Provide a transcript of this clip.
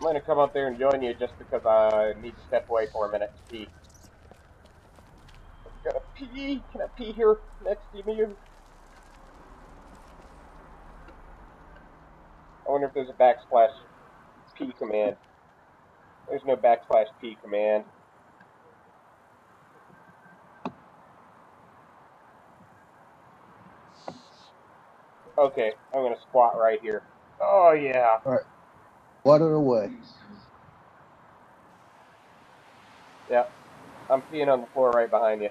I'm gonna come up there and join you just because I need to step away for a minute to pee. I gotta pee. Can I pee here next to me? I wonder if there's a backslash P command. There's no backslash P command. Okay, I'm gonna squat right here. Oh yeah. Water away. Yeah. I'm peeing on the floor right behind you.